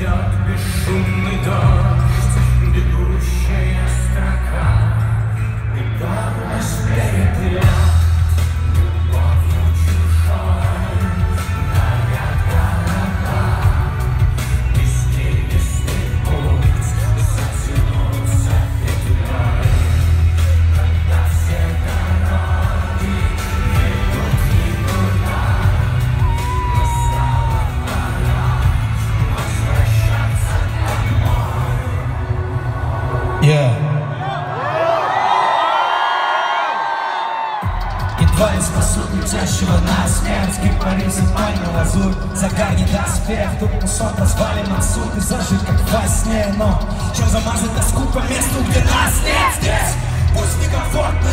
Hayat bir şey şunda Yeah. Едва не спасут летящего на смерть Кипарисом пальма лазурь. Заганит аспект Думал сон позвали на суд И зажить как во сне. Но чем замазать доску по месту, где нас нет Здесь пусть некомфортно